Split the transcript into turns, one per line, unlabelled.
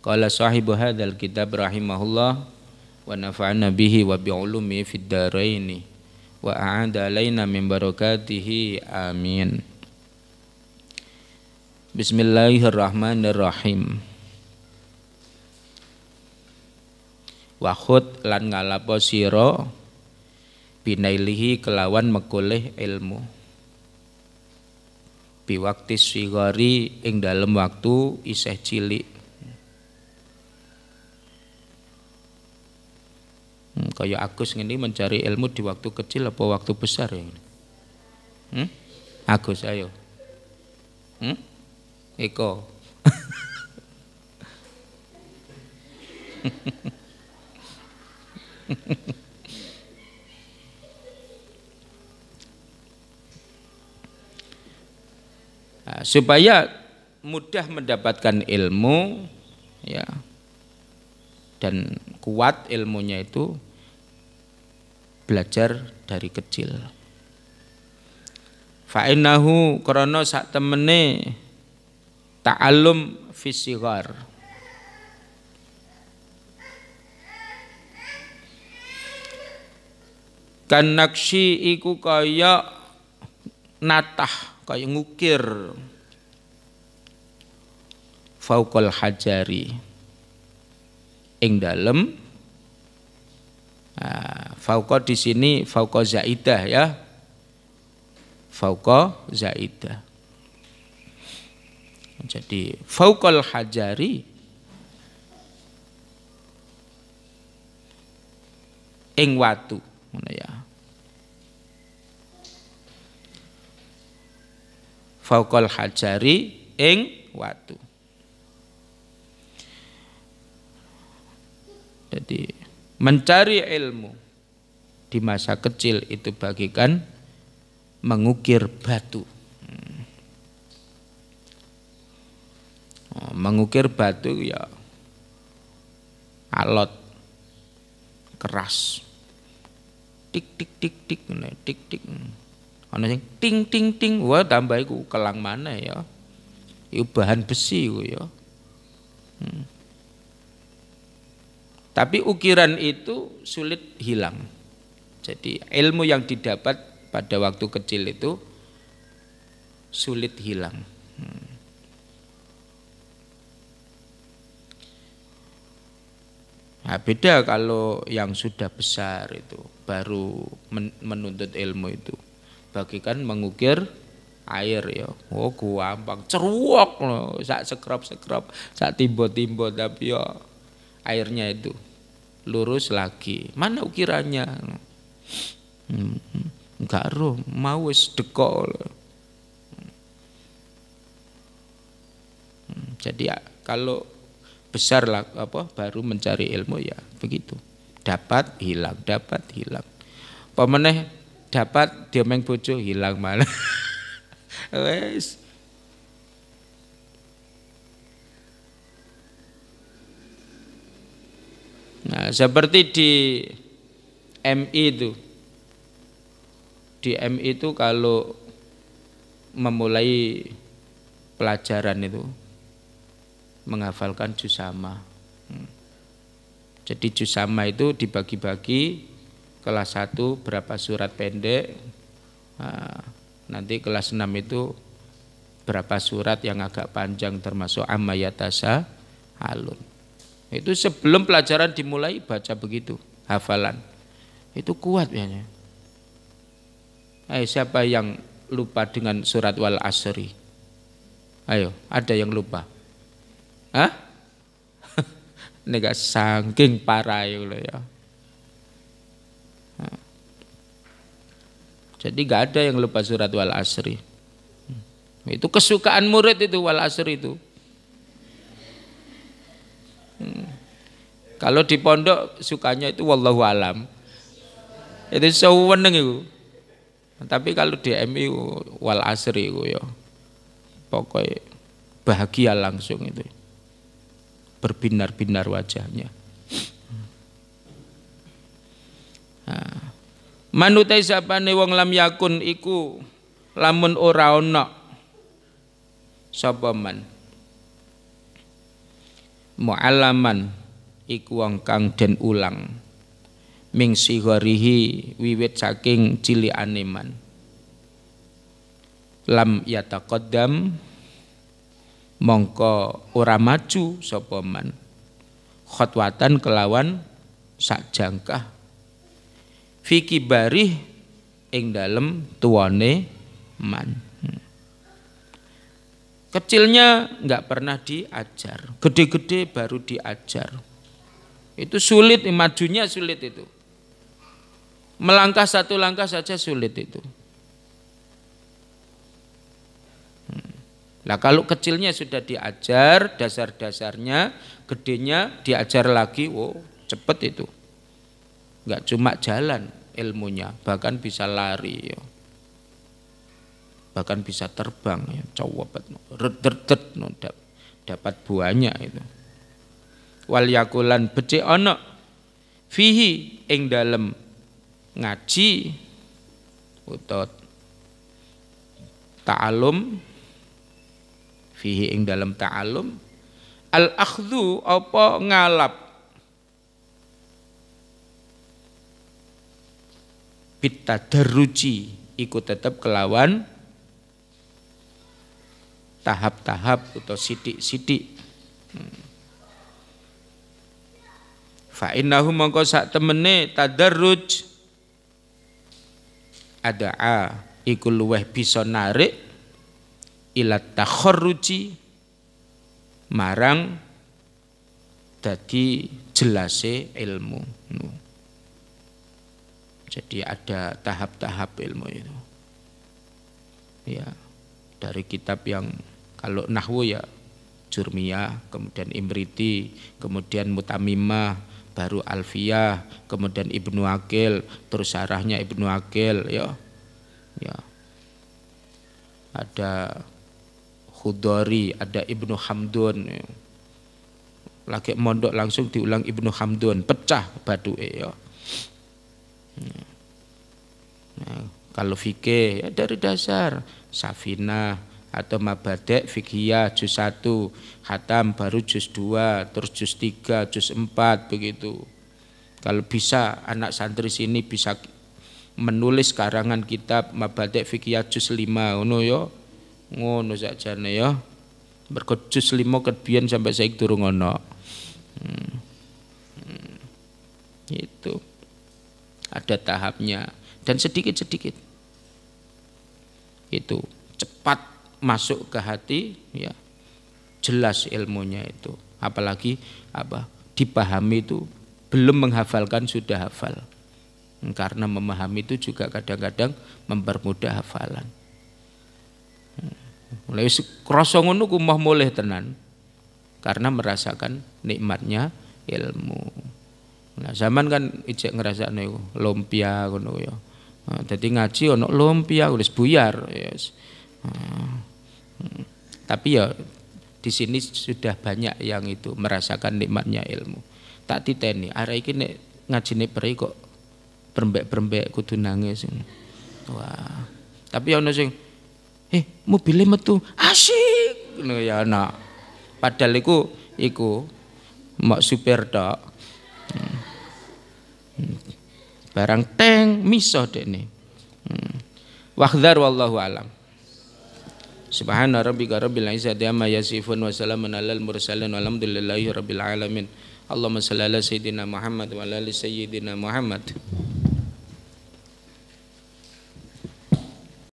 Qala sahibu hadzal kitab rahimahullah wa nafa'ana bihi wa bi'ulumi fid dharain wa a'ada alaina min barakatihi amin. Bismillahirrahmanirrahim. Wa khud lan ngalapo sira binailihi kelawan mekoleh ilmu. Biwakti sigari ing dalam waktu isih cilik Kayak Agus ini mencari ilmu di waktu kecil apa waktu besar ya? Hmm? Agus ayo. Hmm? Eko. nah, supaya mudah mendapatkan ilmu ya dan kuat ilmunya itu belajar dari kecil. Fa'innahu krono sak temene ta'allum fisigar. Kan nakshi iku kaya natah, kaya ngukir faukol hajari ing dalem Nah, fauqa di sini fauqa zaidah ya. Fauqa zaidah. Jadi fauqal hajari ing watu ngono ya. Fauqal hajari ing watu. Jadi mencari ilmu di masa kecil itu bagikan mengukir batu. Oh, mengukir batu ya alot keras. Tik tik tik tik tik tik. Ana sing ting ting ting wah tambah iku kelang mana ya. Iku bahan besi iku ya. Hmm. Tapi ukiran itu sulit hilang. Jadi ilmu yang didapat pada waktu kecil itu sulit hilang. Hmm. Nah, beda kalau yang sudah besar itu baru menuntut ilmu itu. Bagikan mengukir air ya. Oh, gampang, ceruok loh, sak sekrop-sekrop, sak timbo-timbo tapi ya airnya itu lurus lagi. Mana ukirannya hmm, enggak roh mau wis dekol. Hmm, jadi ya, kalau besar lah apa baru mencari ilmu ya begitu. Dapat hilang dapat hilang. Pemeneh dapat diomeng bojo hilang malah. Wes Seperti di MI itu. Di MI itu kalau memulai pelajaran itu menghafalkan jusama. Hmm. Jadi jusama itu dibagi-bagi kelas 1 berapa surat pendek. Nah, nanti kelas 6 itu berapa surat yang agak panjang termasuk amayatasa alun. Itu sebelum pelajaran dimulai baca begitu, hafalan. Itu kuat ya. Ayo siapa yang lupa dengan surat wal asri? Ayo, ada yang lupa? Hah? Ini gak saking parah ya. ya. Jadi gak ada yang lupa surat wal asri. Itu kesukaan murid itu wal asri itu. Hmm. Kalau di pondok sukanya itu wallahu alam. Itu seweneng itu. Tapi kalau di MI wal asri itu ya. Pokoknya bahagia langsung itu. Berbinar-binar wajahnya. Nah. Manutai sapane wong lam yakun iku lamun ora ana sapa man mu'alaman iku wong kang den ulang. Ming sigorihi wiwit saking cilikane man. Lam yataqaddam mongko ora maju sapa man. Khotwatan kelawan sak jangkah. Fi ing dalem tuane man kecilnya nggak pernah diajar gede-gede baru diajar itu sulit, majunya sulit itu. Melangkah satu langkah saja sulit itu. Nah kalau kecilnya sudah diajar dasar-dasarnya, gedenya diajar lagi, wow cepet itu. Enggak cuma jalan ilmunya, bahkan bisa lari. Ya. Bahkan bisa terbang, ya. cowok dapat buahnya itu. Wal yakulan becik ana fihi ing dalem ngaji utawa ta'alum. Fihi ing dalem ta'alum. Al akhdhu apa ngalap? Bitadarruji iku tetap kelawan tahap-tahap atau sidik-sidik hmm. Fa innahu mongko sak temene tadarruj ada a iku luweh bisa narik ila takharruji marang dadi jelase ilmu. Jadi ada tahap-tahap ilmu itu. Ya, dari kitab yang kalau nahwu ya Jurmiyah, kemudian Imriti, kemudian Mutamimah, baru Alfiyah, kemudian Ibnu Akil, terus sarahnya Ibnu Akil, ya. Ya. Ada Khudori, ada Ibnu Hamdun. Ya. Lagi mondok langsung diulang Ibnu Hamdun, pecah batu ya. ya. Kalau fikih ya dari dasar. Safina, atau mabadek fikih juz 1 hatam baru juz 2 terus juz 3 juz 4 begitu. Kalau bisa anak santri sini bisa menulis karangan kitab mabadek fikih juz 5 ngono yo. Ngono sakjane ya mergo juz 5 ketbiyen sampai saiki durung ono hmm. hmm. itu. Ada tahapnya. Dan sedikit-sedikit itu cepat masuk ke hati ya. Jelas ilmunya itu. Apalagi apa dipahami itu belum menghafalkan sudah hafal. Karena memahami itu juga kadang-kadang mempermudah hafalan. Mulai krasa ngono kumah mulai tenan. Karena merasakan nikmatnya ilmu. Nah zaman kan ijek ngerasa lumpia ngono ya jadi ngaji ono lumpia wis buyar yes. Nah, tapi ya di sini sudah banyak yang itu merasakan nikmatnya ilmu. Tak titeni, arah iki nek ngajine prei kok berembek-berembek kudu nangis. Wah. Tapi ono sing eh mobilnya metu asik ngono ya ana. Padahal iku iku mak supir tok. Hmm. Hmm. Barang teng miso dekne. Hmm. Wahdhar wallahu alam. Subhana rabbika rabbil izzati amma yasifun wa salamun alal mursalin walhamdulillahi rabbil alamin. Allahumma salli ala sayyidina Muhammad wa ala sayyidina Muhammad.